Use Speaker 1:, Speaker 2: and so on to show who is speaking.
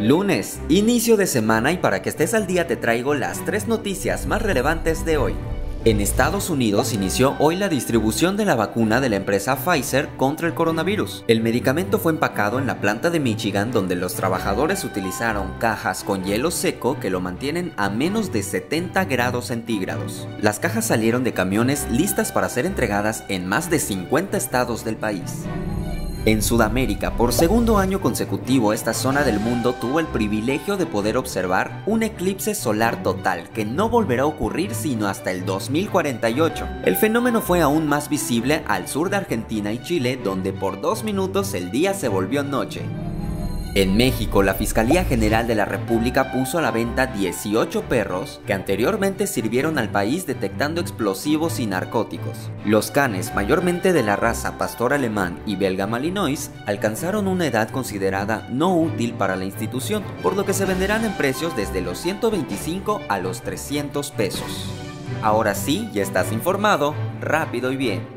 Speaker 1: Lunes, inicio de semana y para que estés al día te traigo las tres noticias más relevantes de hoy. En Estados Unidos inició hoy la distribución de la vacuna de la empresa Pfizer contra el coronavirus. El medicamento fue empacado en la planta de Michigan donde los trabajadores utilizaron cajas con hielo seco que lo mantienen a menos de 70 grados centígrados. Las cajas salieron de camiones listas para ser entregadas en más de 50 estados del país. En Sudamérica, por segundo año consecutivo, esta zona del mundo tuvo el privilegio de poder observar un eclipse solar total que no volverá a ocurrir sino hasta el 2048. El fenómeno fue aún más visible al sur de Argentina y Chile, donde por dos minutos el día se volvió noche. En México, la Fiscalía General de la República puso a la venta 18 perros que anteriormente sirvieron al país detectando explosivos y narcóticos. Los canes, mayormente de la raza pastor alemán y belga malinois, alcanzaron una edad considerada no útil para la institución, por lo que se venderán en precios desde los 125 a los 300 pesos. Ahora sí, ya estás informado, rápido y bien.